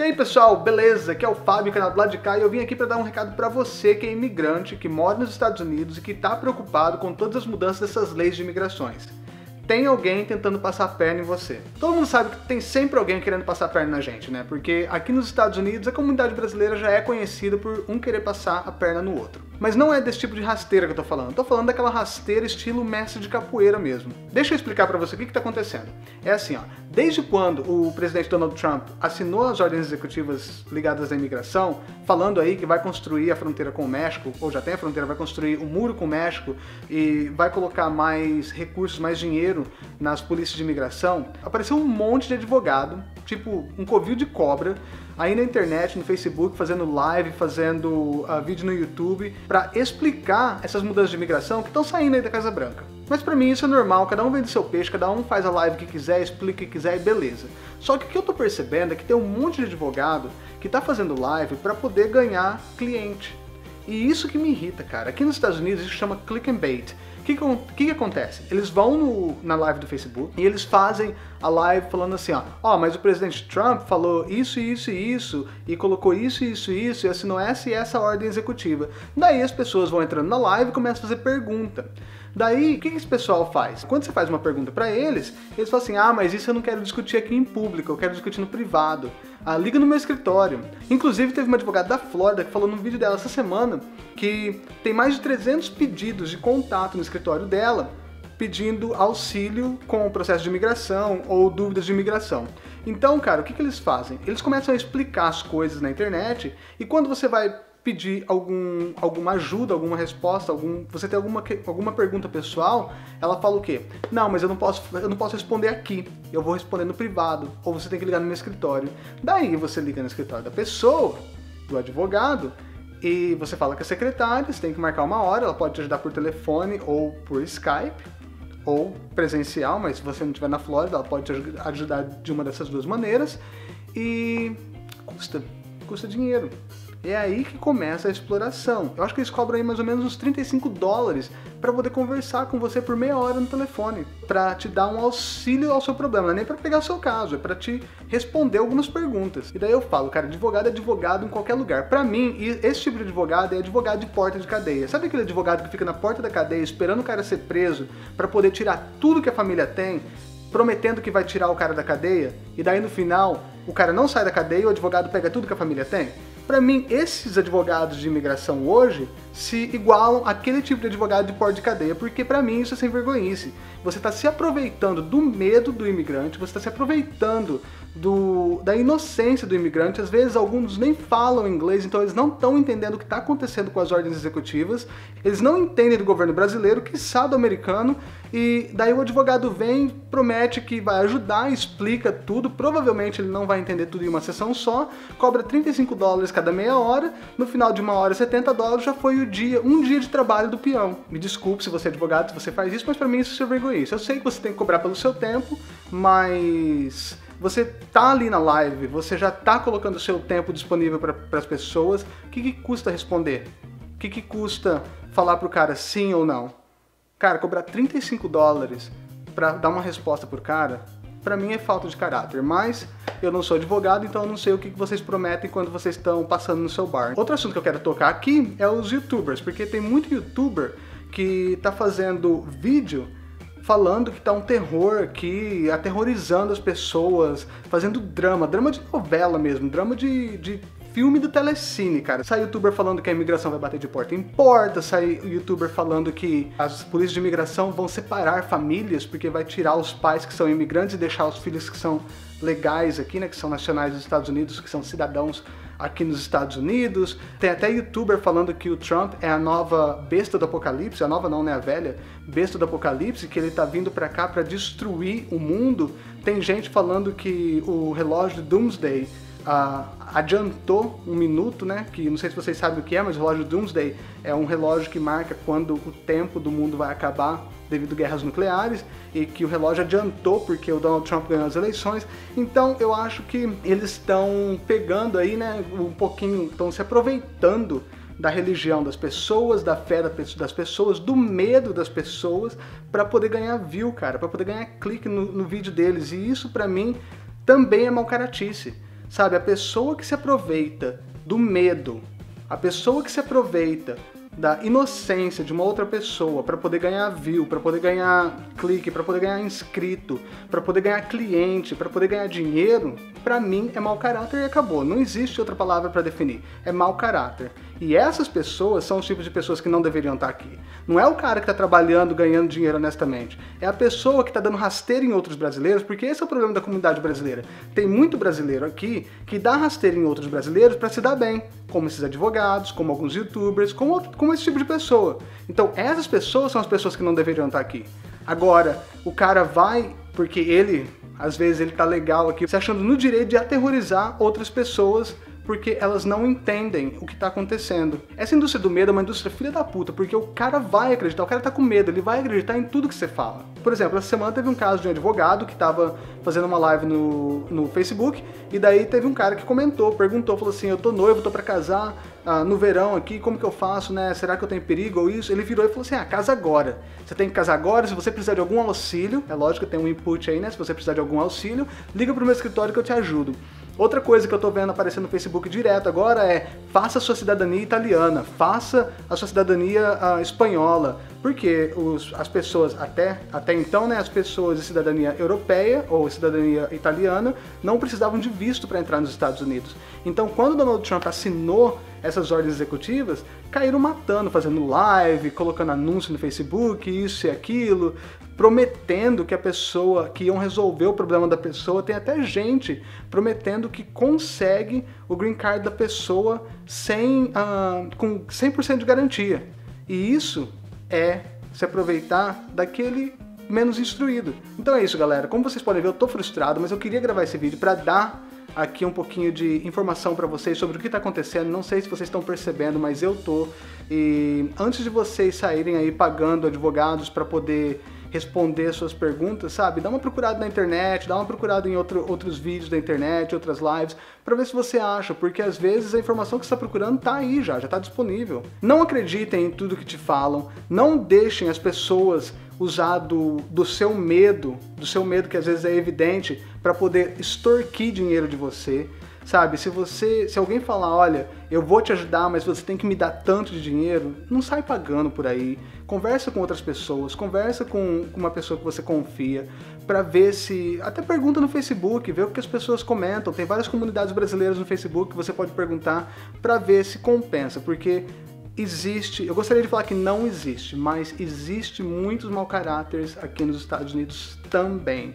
E aí pessoal, beleza? Aqui é o Fábio, canal do lado de cá, e eu vim aqui para dar um recado para você que é imigrante, que mora nos Estados Unidos e que está preocupado com todas as mudanças dessas leis de imigrações. Tem alguém tentando passar a perna em você. Todo mundo sabe que tem sempre alguém querendo passar a perna na gente, né? Porque aqui nos Estados Unidos a comunidade brasileira já é conhecida por um querer passar a perna no outro. Mas não é desse tipo de rasteira que eu tô falando. Tô falando daquela rasteira estilo mestre de capoeira mesmo. Deixa eu explicar para você o que, que tá acontecendo. É assim, ó. Desde quando o presidente Donald Trump assinou as ordens executivas ligadas à imigração, falando aí que vai construir a fronteira com o México, ou já tem a fronteira, vai construir um muro com o México e vai colocar mais recursos, mais dinheiro nas polícias de imigração, apareceu um monte de advogado, tipo um covil de cobra, aí na internet, no Facebook, fazendo live, fazendo uh, vídeo no YouTube, para explicar essas mudanças de imigração que estão saindo aí da Casa Branca. Mas para mim isso é normal, cada um vende seu peixe, cada um faz a live que quiser, explica o que quiser e beleza. Só que o que eu tô percebendo é que tem um monte de advogado que tá fazendo live para poder ganhar cliente. E isso que me irrita, cara. Aqui nos Estados Unidos isso chama click and bait. Que, que, que, acontece? Eles vão no, na live do Facebook e eles fazem a live falando assim, ó, ó, oh, mas o presidente Trump falou isso, isso e isso, e colocou isso, isso e isso, e assinou essa e essa ordem executiva. Daí as pessoas vão entrando na live e começam a fazer pergunta. Daí, o que esse pessoal faz? Quando você faz uma pergunta para eles, eles falam assim: ah, mas isso eu não quero discutir aqui em público, eu quero discutir no privado. Ah, liga no meu escritório. Inclusive, teve uma advogada da Flórida que falou no vídeo dela essa semana que tem mais de 300 pedidos de contato no escritório dela pedindo auxílio com o processo de imigração ou dúvidas de imigração. Então, cara, o que, que eles fazem? Eles começam a explicar as coisas na internet e quando você vai pedir algum, alguma ajuda, alguma resposta, algum, você tem alguma, alguma pergunta pessoal, ela fala o quê? Não, mas eu não posso, eu não posso responder aqui. Eu vou responder no privado, ou você tem que ligar no meu escritório. Daí você liga no escritório da pessoa, do advogado, e você fala com a secretária, você tem que marcar uma hora, ela pode te ajudar por telefone ou por Skype, ou presencial, mas se você não estiver na Flórida, ela pode te ajudar de uma dessas duas maneiras. E custa, custa dinheiro. É aí que começa a exploração. Eu acho que eles cobram aí mais ou menos uns 35 dólares para poder conversar com você por meia hora no telefone, para te dar um auxílio ao seu problema, não é nem para pegar o seu caso, é para te responder algumas perguntas. E daí eu falo, cara, advogado é advogado em qualquer lugar. Para mim, esse tipo de advogado é advogado de porta de cadeia. Sabe aquele advogado que fica na porta da cadeia esperando o cara ser preso para poder tirar tudo que a família tem, prometendo que vai tirar o cara da cadeia, e daí no final o cara não sai da cadeia e o advogado pega tudo que a família tem? Para mim, esses advogados de imigração hoje se igualam àquele tipo de advogado de porta de cadeia, porque para mim isso é sem vergonhice. Você está se aproveitando do medo do imigrante, você está se aproveitando do, da inocência do imigrante. Às vezes alguns nem falam inglês, então eles não estão entendendo o que está acontecendo com as ordens executivas. Eles não entendem do governo brasileiro, que sabe do americano. E daí o advogado vem, promete que vai ajudar, explica tudo. Provavelmente ele não vai entender tudo em uma sessão só. Cobra 35 dólares cada meia hora. No final de uma hora, 70 dólares já foi dia, um dia de trabalho do peão. Me desculpe se você é advogado, se você faz isso, mas para mim isso é vergonha. Eu sei que você tem que cobrar pelo seu tempo, mas você tá ali na live, você já tá colocando o seu tempo disponível para as pessoas, o que, que custa responder? O que, que custa falar pro cara sim ou não? Cara, cobrar 35 dólares para dar uma resposta pro cara, para mim é falta de caráter, mas eu não sou advogado, então eu não sei o que vocês prometem quando vocês estão passando no seu bar. Outro assunto que eu quero tocar aqui é os youtubers, porque tem muito youtuber que tá fazendo vídeo falando que tá um terror aqui, aterrorizando as pessoas, fazendo drama, drama de novela mesmo, drama de, de filme do Telecine, cara. Sai youtuber falando que a imigração vai bater de porta em porta, sai youtuber falando que as polícias de imigração vão separar famílias porque vai tirar os pais que são imigrantes e deixar os filhos que são legais aqui, né, que são nacionais dos Estados Unidos, que são cidadãos aqui nos Estados Unidos. Tem até youtuber falando que o Trump é a nova besta do apocalipse, a nova não, né, a velha besta do apocalipse, que ele tá vindo para cá para destruir o mundo. Tem gente falando que o relógio Doomsday adiantou um minuto, né? Que não sei se vocês sabem o que é, mas o relógio Doomsday é um relógio que marca quando o tempo do mundo vai acabar devido a guerras nucleares e que o relógio adiantou porque o Donald Trump ganhou as eleições. Então eu acho que eles estão pegando aí, né, um pouquinho, estão se aproveitando da religião das pessoas, da fé das pessoas, do medo das pessoas para poder ganhar view, cara, para poder ganhar clique no, no vídeo deles. E isso para mim também é mal caratice Sabe, a pessoa que se aproveita do medo, a pessoa que se aproveita da inocência de uma outra pessoa para poder ganhar view, para poder ganhar clique, para poder ganhar inscrito, para poder ganhar cliente, para poder ganhar dinheiro, para mim é mau caráter e acabou. Não existe outra palavra para definir. É mau caráter. E essas pessoas são os tipos de pessoas que não deveriam estar aqui. Não é o cara que está trabalhando, ganhando dinheiro honestamente. É a pessoa que está dando rasteiro em outros brasileiros, porque esse é o problema da comunidade brasileira. Tem muito brasileiro aqui que dá rasteiro em outros brasileiros para se dar bem, como esses advogados, como alguns youtubers, como, como esse tipo de pessoa. Então, essas pessoas são as pessoas que não deveriam estar aqui. Agora, o cara vai porque ele, às vezes, ele tá legal aqui, se achando no direito de aterrorizar outras pessoas porque elas não entendem o que está acontecendo. Essa indústria do medo é uma indústria filha da puta, porque o cara vai acreditar, o cara tá com medo, ele vai acreditar em tudo que você fala. Por exemplo, essa semana teve um caso de um advogado que estava fazendo uma live no, no Facebook, e daí teve um cara que comentou, perguntou, falou assim, eu tô noivo, tô para casar, ah, no verão aqui, como que eu faço, né? Será que eu tenho perigo ou isso? Ele virou e falou assim: ah, casa agora. Você tem que casar agora, se você precisar de algum auxílio, é lógico que tem um input aí, né? Se você precisar de algum auxílio, liga pro meu escritório que eu te ajudo. Outra coisa que eu tô vendo aparecer no Facebook direto agora é faça a sua cidadania italiana, faça a sua cidadania uh, espanhola, porque os, as pessoas, até, até então, né, as pessoas de cidadania europeia ou cidadania italiana não precisavam de visto para entrar nos Estados Unidos. Então, quando Donald Trump assinou essas ordens executivas, caíram matando, fazendo live, colocando anúncio no Facebook, isso e aquilo, prometendo que a pessoa, que iam resolver o problema da pessoa, tem até gente prometendo que consegue o green card da pessoa sem, uh, com 100% de garantia. E isso é se aproveitar daquele menos instruído. Então é isso, galera. Como vocês podem ver, eu tô frustrado, mas eu queria gravar esse vídeo para dar aqui um pouquinho de informação para vocês sobre o que está acontecendo. Não sei se vocês estão percebendo, mas eu tô. E antes de vocês saírem aí pagando advogados para poder responder suas perguntas, sabe? Dá uma procurada na internet, dá uma procurada em outro, outros vídeos da internet, outras lives, para ver se você acha, porque às vezes a informação que você está procurando tá aí já, já está disponível. Não acreditem em tudo que te falam, não deixem as pessoas usar do, do seu medo, do seu medo que às vezes é evidente, para poder extorquir dinheiro de você. Sabe, se você, se alguém falar, olha, eu vou te ajudar, mas você tem que me dar tanto de dinheiro, não sai pagando por aí. Conversa com outras pessoas, conversa com, uma pessoa que você confia, para ver se, até pergunta no Facebook, vê o que as pessoas comentam. Tem várias comunidades brasileiras no Facebook que você pode perguntar para ver se compensa, porque existe, eu gostaria de falar que não existe, mas existe muitos mau caráteres aqui nos Estados Unidos também.